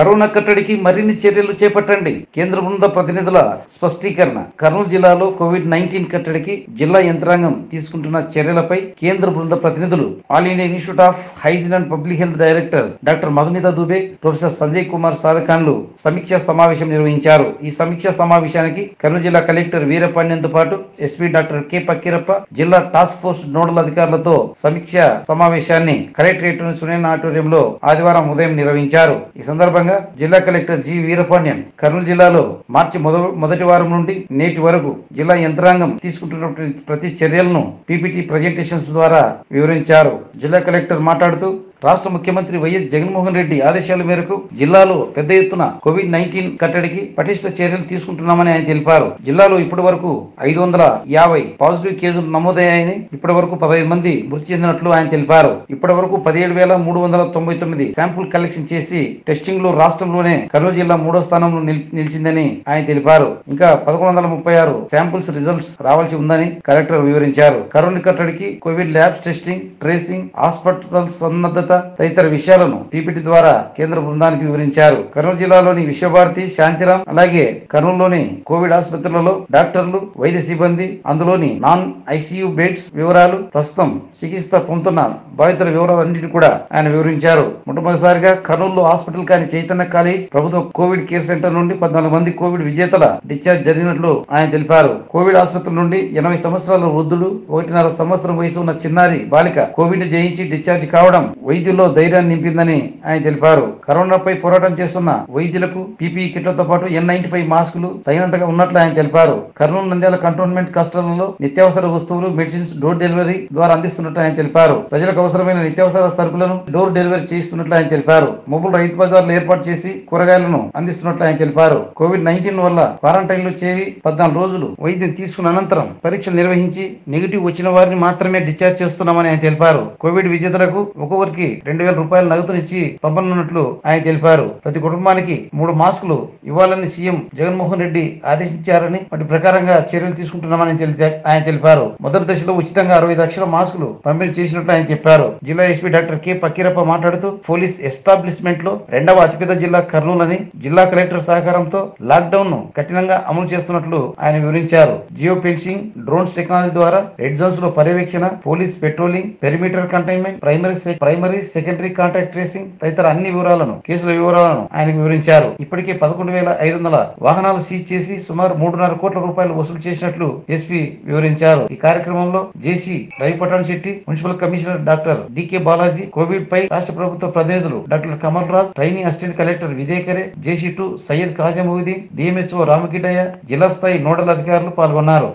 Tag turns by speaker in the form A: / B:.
A: Corona కట్టడికి మరిన్ని చర్యలు చేపట్టండి. కేంద్ర బృంద ప్రతినిధుల స్పష్టీకరణ. కర్నూలు జిల్లాలో కోవిడ్ నైన్టీన్ కట్టడికి జిల్లా యంత్రాంగం తీసుకుంటున్న చర్యలపై కేంద్ర బృంద ప్రతినిధులు all India institute of hygiene and public health director doctor Madhumita Dubey professor Sanjay Kumar సాధకాన్లు సమీక్షా సమావేశం నిర్వహించారు. ఈ సమీక్షా సమావేశానికి కర్నూలు జిల్లా కలెక్టర్ వీరపాండ్యంతో పాటు ఎస్పీ డాక్టర్ కె పక్కిరప్ప జిల్లా టాస్క్ ఫోర్స్ నోడల్ అధికారులతో సమీక్ష సమావేశాన్ని కలెక్టరేట్ సునేన ఆడిటోరియంలో ఆదివారం ఉదయం నిర్వహించారు. ఈ సందర్భంగా జిల్లా కలెక్టర్ జి. వీరపాండ్యన్ కర్నూలు జిల్లాలో మార్చి మొద- మొదటి వారం నుండి నేటి వరకు జిల్లా యంత్రాంగం తీసుకుంటున్నటువంటి ప్రతి చర్యలను పీపీటీ ప్రజెంటేషన్స్ ద్వారా వివరించారు. జిల్లా కలెక్టర్ మాట్లాడుతూ రాష్ట్ర ముఖ్యమంత్రి వైఎస్ జగన్మోహన్ రెడ్డి ఆదేశాల మేరకు జిల్లాలో పెద్ద ఎత్తున కోవిడ్ నైన్టీన్ కట్టడికి పటిష్ట చర్యలు తీసుకుంటున్నామని ఆయన తెలిపారు. జిల్లాలో ఇప్పటి వరకు ఐదు వందల యాభై పాజిటివ్ కేసులు నమోదయ్యాయని ఇప్పటి వరకు పదహైదు మంది మృతి చెందినట్లు ఆయన తెలిపారు. ఇప్పటి వరకు పదిహేడు వేల మూడు వందల తొంభై తొమ్మిది శాంపుల్ కలెక్షన్ చేసి టెస్టింగ్లో రాష్ట్రంలోనే కర్నూలు జిల్లా మూడో స్థానంలో నిల్- నిలిచిందని ఆయన తెలిపారు. ఇంకా పదకొండు వందల ముప్పై ఆరు శాంపుల్స్ రిజల్ట్స్ రావాల్సి ఉందని కలెక్టర్ వివరించారు. కరోనా కట్టడికి covid labs testing tracing hospital సన్నద్ధత తదితర విషయాలను పీపీటీ ద్వారా కేంద్ర బృందానికి వివరించారు. కర్నూలు జిల్లాలోని విశ్వభారతి శాంతిరామ్ అలాగే కర్నూలులోని కోవిడ్ ఆసుపత్రులలో డాక్టర్లు వైద్య సిబ్బంది అందులోని నాన్ ఐసీయూ బెడ్స్ వివరాలు ప్రస్తుతం చికిత్స పొందుతున్న బాధితుల వివరాలన్నింటినీ కూడా ఆయన వివరించారు. మొట్టమొదటిసారిగా కర్నూలులో హాస్పిటల్ కాని చైతన్య కాలేజ్ ప్రభుత్వ కోవిడ్ కేర్ సెంటర్ నుండి పద్నాలుగు మంది కోవిడ్ విజేతల డిశ్చార్జ్ జరిగినట్లు ఆయన తెలిపారు. కోవిడ్ ఆసుపత్రి నుండి ఎనభై సంవత్సరాల వృద్ధుడు ఒకటిన్నర సంవత్సరం వయసు ఉన్న చిన్నారి బాలిక కోవిడ్ జయించి డిశ్చార్జ్ కావడం వైద్యుల్లో ధైర్యాన్ని నింపిందని ఆయన తెలిపారు. కరోనాపై పోరాటం చేస్తున్న వైద్యులకు పీపీ కిట్లతో పాటు ఎన్ నైన్టీ ఫైవ్ మాస్కులు తగినంతగా ఉన్నట్లు ఆయన తెలిపారు. కర్నూలు నంద్యాల కంటోన్మెంట్ కస్టర్లలో నిత్యావసర వస్తువులు మెడిసిన్స్ డోర్ డెలివరీ ద్వారా అందిస్తున్నట్లు ఆయన తెలిపారు. ప్రజలకు అవసరమైన నిత్యావసర సరుకులను డోర్ డెలివరీ చేస్తున్నట్లు ఆయన తెలిపారు. మొబైల్ రైతు బజార్లు ఏర్పాటు చేసి కూరగాయలను అందిస్తున్నట్లు ఆయన తెలిపారు. కోవిడ్ నైన్టీన్ వల్ల క్వారంటైన్లో చేరి పద్నాలుగు రోజులు వైద్యం తీసుకున్న అనంతరం పరీక్షలు నిర్వహించి నెగిటివ్ వచ్చిన వారిని మాత్రమే డిశ్చార్జ్ చేస్తున్నామని ఆయన తెలిపారు. కోవిడ్ విజేతలకు ఒక్కొక్కరికి రెండు వేల రూపాయల నగదునిచ్చి పంపనున్నట్లు ఆయన తెలిపారు. ప్రతి కుటుంబానికి మూడు మాస్కులు ఇవ్వాలని సీఎం జగన్మోహన్ రెడ్డి ఆదేశించారని వాటి ప్రకారంగా చర్యలు తీసుకుంటున్నామని ఆయన తెలిపారు. మొదటి దశలో ఉచితంగా అరవై లక్షల మాస్కులు పంపిణీ చేసినట్లు ఆయన చెప్పారు. జిల్లా ఎస్పీ డాక్టర్ కె పకీరప్ప మాట్లాడుతూ పోలీస్ ఎస్టాబ్లిష్మెంట్లో రెండవ అతిపెద్ద జిల్లా కర్నూలు అని జిల్లా కలెక్టర్ సహకారంతో లాక్డౌన్ను కఠినంగా అమలు చేస్తున్నట్లు ఆయన వివరించారు. జియో ఫెన్సింగ్ డ్రోన్స్ టెక్నాలజీ ద్వారా రెడ్ జోన్స్లో పర్యవేక్షణ police patrolling perimeter containment primary primary secondary contact tracing తదితర అన్ని వివరాలను కేసుల వివరాలను ఆయనకు వివరించారు. ఇప్పటికే పదకొండు వేల ఐదు వందల వాహనాలు సీజ్ చేసి సుమారు మూడున్నర కోట్ల రూపాయలు వసూలు చేసినట్లు ఎస్పీ వివరించారు. ఈ కార్యక్రమంలో JC Ravi Pattan Shetty municipal commissioner doctor DK Balaji covid పై రాష్ట్ర ప్రభుత్వ ప్రతినిధులు doctor Kamal Raj training assistant collector Videkare JC two Syed Khaja DMHO Ramakiddaiah జిల్లా స్థాయి నోడల్ అధికారులు పాల్గొన్నారు.